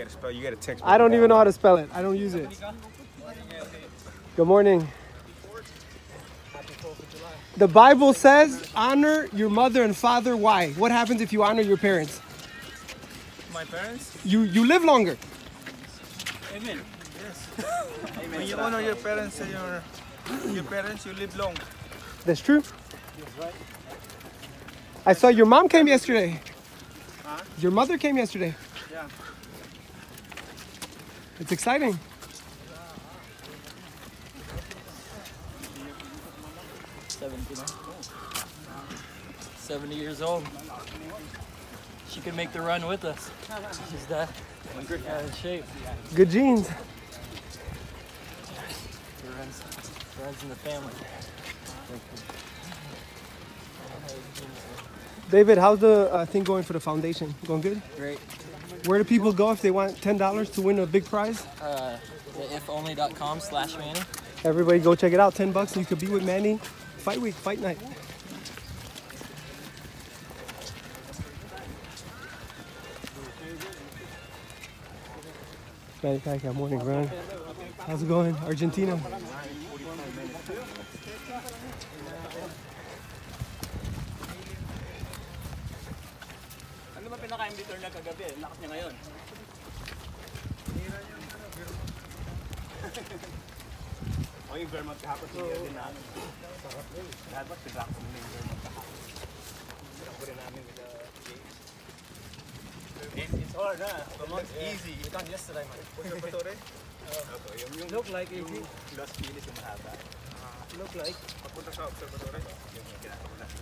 gotta spell. You gotta text. I don't even know how to spell it. I don't use it. Good morning. The Bible says honor your mother and father. Why? What happens if you honor your parents? My parents. You you live longer. Amen. Yes. when you honor your parents and your your parents, you live long. That's true. I saw your mom came yesterday. Your mother came yesterday. Yeah. It's exciting. Seventy. Seventy years old. She could make the run with us. She's that uh, in shape. Good genes. It runs, runs in the family. David, how's the uh, thing going for the foundation? Going good? Great. Where do people go if they want ten dollars to win a big prize? Uh, ifonly.com slash Manny. Everybody go check it out. Ten bucks and you could be with Manny. Fight week, fight night. Manny Pacquiao morning run. How's it going? Argentina. Ano ba pinaka-MD na kagabi? Lakas niya ngayon. o yung Vermont kahapon, sinira din namin. Sarap rin. Lahat ba, pinaka ko yung Vermont kahapon. Pinaka rin namin with the games. It's, it's hard, ha? Vermont's easy. You done yesterday, man. Observatory. Okay, yung, yung Look like easy. Los Feliz yung mahaba. Look like. Papunta sa observatory. Yung ginagawa natin.